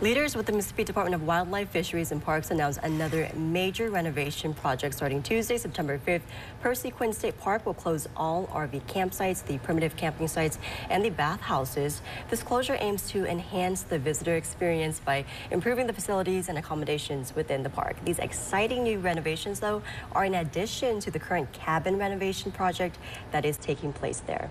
Leaders with the Mississippi Department of Wildlife, Fisheries and Parks announced another major renovation project starting Tuesday, September 5th. Percy Quin State Park will close all RV campsites, the primitive camping sites, and the bathhouses. This closure aims to enhance the visitor experience by improving the facilities and accommodations within the park. These exciting new renovations, though, are in addition to the current cabin renovation project that is taking place there.